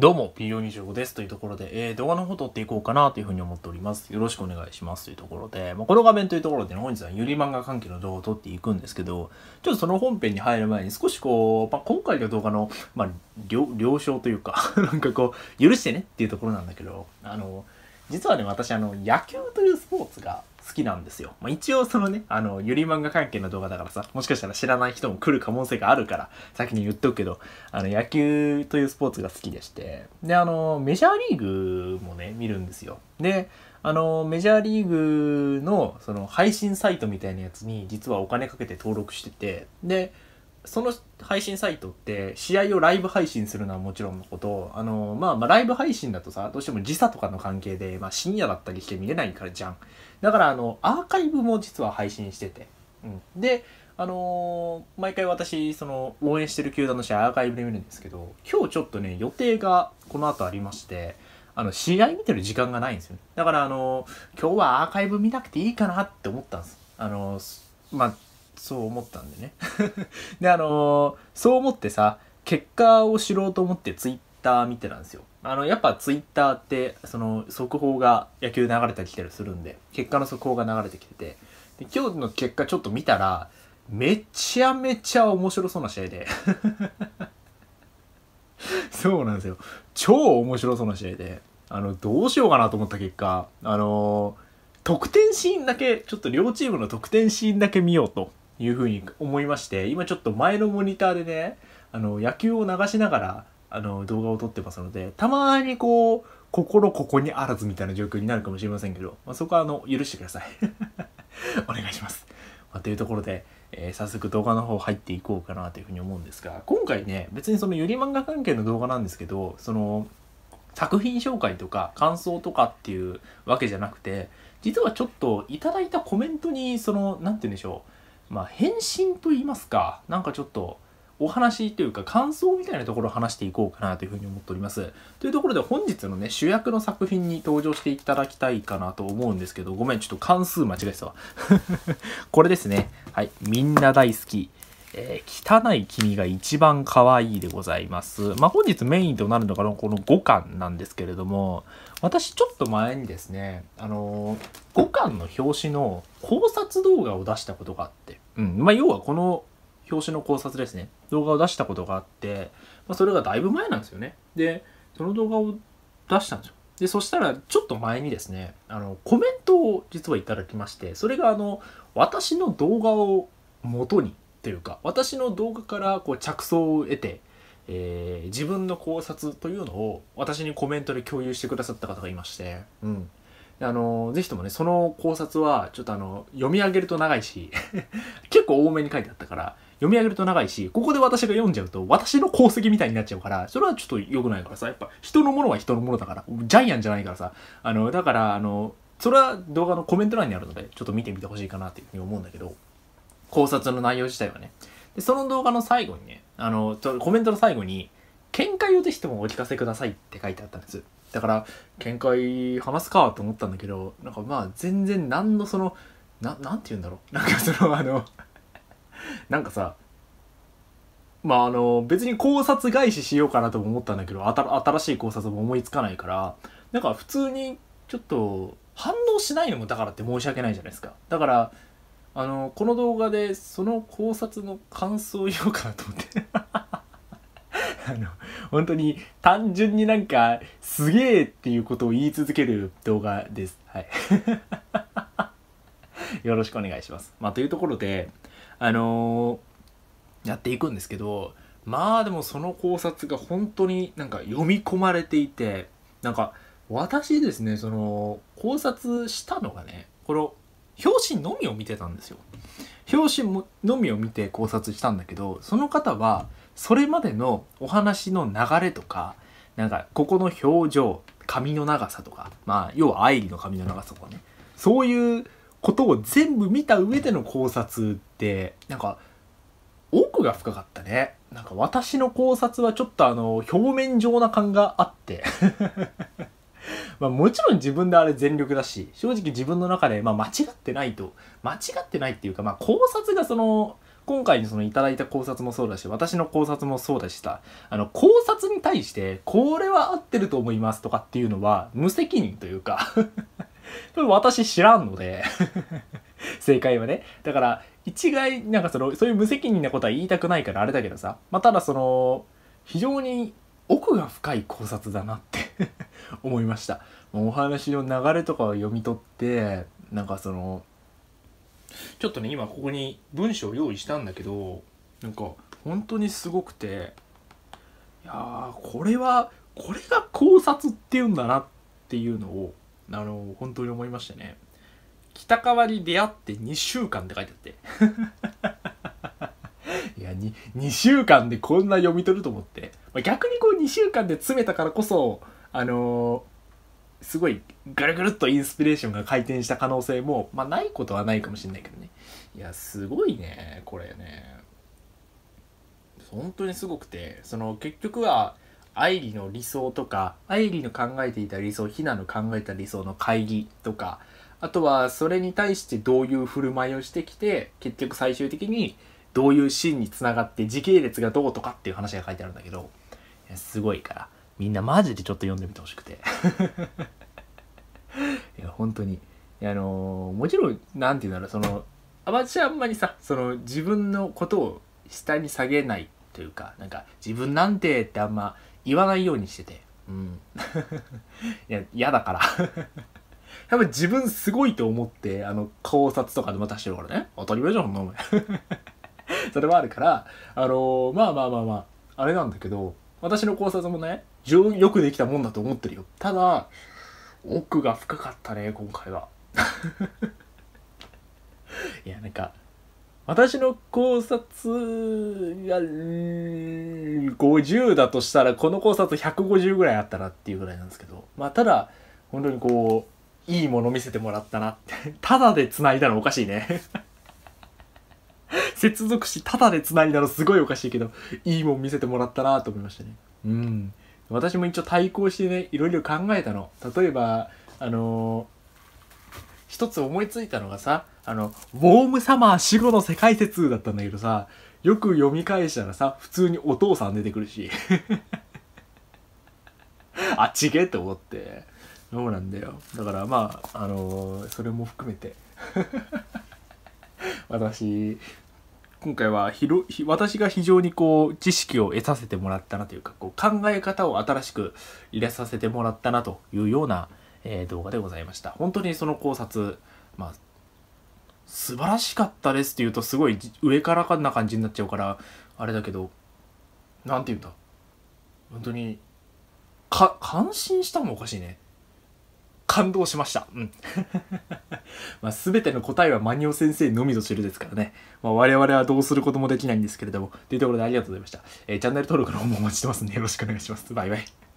どうも、P425 ですというところで、えー、動画の方撮っていこうかなというふうに思っております。よろしくお願いしますというところで、まあ、この画面というところで、ね、本日はゆり漫画関係の動画を撮っていくんですけど、ちょっとその本編に入る前に少しこう、まあ、今回の動画の、まあ、了承というか なんかこう、許してねっていうところなんだけど、あの、実はね、私、あの、野球というスポーツが好きなんですよ。まあ、一応そのね、あの、ゆり漫画関係の動画だからさ、もしかしたら知らない人も来る可能性があるから、先に言っとくけど、あの、野球というスポーツが好きでして、で、あの、メジャーリーグもね、見るんですよ。で、あの、メジャーリーグの、その、配信サイトみたいなやつに、実はお金かけて登録してて、で、その配信サイトって試合をライブ配信するのはもちろんのことあのまあまあライブ配信だとさどうしても時差とかの関係で、まあ、深夜だったりして見れないからじゃん。だからあのアーカイブも実は配信してて、うん、であのー、毎回私その応援してる球団の試合アーカイブで見るんですけど今日ちょっとね予定がこの後ありましてあの試合見てる時間がないんですよ、ね、だからあのー、今日はアーカイブ見なくていいかなって思ったんです。あのー、まあそう思ったんでね。であのー、そう思ってさ結果を知ろうと思ってツイッター見てたんですよ。あのやっぱツイッターってその速報が野球流れたり来たりするんで結果の速報が流れてきてて。で今日の結果ちょっと見たらめちゃめちゃ面白そうな試合で。そうなんですよ。超面白そうな試合で。あのどうしようかなと思った結果あの得点シーンだけちょっと両チームの得点シーンだけ見ようと。いうふうに思いまして今ちょっと前のモニターでねあの野球を流しながらあの動画を撮ってますのでたまにこう心ここにあらずみたいな状況になるかもしれませんけど、まあ、そこはあの許してください。お願いします、まあ、というところで、えー、早速動画の方入っていこうかなというふうに思うんですが今回ね別にそのゆり漫画関係の動画なんですけどその作品紹介とか感想とかっていうわけじゃなくて実はちょっといただいたコメントにその何て言うんでしょう。まあ、返信と言いますか、なんかちょっと、お話というか感想みたいなところを話していこうかなというふうに思っております。というところで本日のね、主役の作品に登場していただきたいかなと思うんですけど、ごめん、ちょっと関数間違えてたわ。これですね。はい。みんな大好き。えー、汚い君が一番可愛いでございます。まあ、本日メインとなるのがこの5巻なんですけれども、私ちょっと前にですね、あのー、5巻の表紙の考察動画を出したことがあって、うん。まあ、要はこの表紙の考察ですね。動画を出したことがあって、まあ、それがだいぶ前なんですよね。で、その動画を出したんですよ。で、そしたら、ちょっと前にですね、あの、コメントを実はいただきまして、それがあの、私の動画を元に、というか、私の動画からこう着想を得て、えー、自分の考察というのを私にコメントで共有してくださった方がいまして、うん。あの、ぜひともね、その考察は、ちょっとあの、読み上げると長いし 結構多めに書いてあったから、読み上げると長いし、ここで私が読んじゃうと、私の功績みたいになっちゃうから、それはちょっと良くないからさ、やっぱ人のものは人のものだから、ジャイアンじゃないからさ、あの、だから、あの、それは動画のコメント欄にあるので、ちょっと見てみてほしいかなっていうふうに思うんだけど、考察の内容自体はね。で、その動画の最後にね、あの、コメントの最後に、見解をぜひともお聞かせくださいって書いてあったんです。だから見解話すかと思ったんだけどなんかまあ全然何のそのななんて言うんだろうなんかそのあのなんかさまああの別に考察返ししようかなとも思ったんだけど新しい考察も思いつかないからなんか普通にちょっと反応しないのもだからって申し訳ないじゃないですかだからあのこの動画でその考察の感想を言おうかなと思ってあの、本当に単純になんか、すげえっていうことを言い続ける動画です。はい。よろしくお願いします。まあ、というところで、あのー、やっていくんですけど、まあでもその考察が本当になんか読み込まれていて、なんか私ですね、その考察したのがね、この表紙のみを見てたんですよ。表紙のみを見て考察したんだけど、その方はそれまでのお話の流れとかなんかここの表情髪の長さとかまあ要は愛理の髪の長さとかね。そういうことを全部見た上での考察ってなんか奥が深かったね。なんか私の考察はちょっとあの表面上な感があって。まあもちろん自分であれ全力だし正直自分の中でまあ間違ってないと間違ってないっていうかまあ考察がその今回にそのいただいた考察もそうだし、私の考察もそうだしさ、あの、考察に対して、これは合ってると思いますとかっていうのは、無責任というか これ私知らんので 正解はね。だから、一概、なんかその、そういう無責任なことは言いたくないからあれだけどさ、まあ、ただその、非常に奥が深い考察だなって 思いました。お話の流れとかを読み取って、なんかその、ちょっとね今ここに文章を用意したんだけどなんか本当にすごくていやこれはこれが考察っていうんだなっていうのをあの本当に思いましたね北川に出会って2週間って書いてあってや 2, 2週間でこんな読み取ると思って、ま逆にこう2週間で詰めたからこそあのすごいぐるぐるっとインスピレーションが回転した可能性も、まあ、ないことはないかもしれないけどね。いやすごいねこれね。本当にすごくてその結局は愛理の理想とか愛理の考えていた理想ひなの考えた理想の会議とかあとはそれに対してどういう振る舞いをしてきて結局最終的にどういうシーンにつながって時系列がどうとかっていう話が書いてあるんだけどすごいからみんなマジでちょっと読んでみてほしくて。いや本当に。あのー、もちろん何て言うんだろうその私はあんまりさその自分のことを下に下げないというかなんか自分なんてってあんま言わないようにしてて。うん。いや嫌だから。多分自分すごいと思ってあの考察とかでまたしてるからね。当たり前じゃんお前 それはあるからあのー、まあまあまあまああれなんだけど私の考察もねよくできたもんだと思ってるよ。ただ奥が深かったね今回は。いやなんか私の考察が50だとしたらこの考察150ぐらいあったなっていうぐらいなんですけど。まあただ本当にこういいもの見せてもらったなって。ただで繋いだのおかしいね。接続詞ただで繋いだのすごいおかしいけどいいもん見せてもらったなと思いましたね。うん。私も一応対抗してねいろいろ考えたの。例えばあのー、一つ思いついたのがさあの「ウォームサマー死後の世界説」だったんだけどさよく読み返したらさ普通にお父さん出てくるし。あっちげって思って。そうなんだよ。だからまああのー、それも含めて。私今回はひろ私が非常にこう知識を得させてもらったなというかこう考え方を新しく入れさせてもらったなというような、えー、動画でございました。本当にその考察まあ素晴らしかったですって言うとすごい上からかんな感じになっちゃうからあれだけど何て言うんだ？本当にか感心したもおかしいね。感動しました。うん。まあ、全ての答えはマニオ先生のみぞ知るですからね。まあ、我々はどうすることもできないんですけれども。というところでありがとうございました。えー、チャンネル登録の方もお待ちしてますんでよろしくお願いします。バイバイ。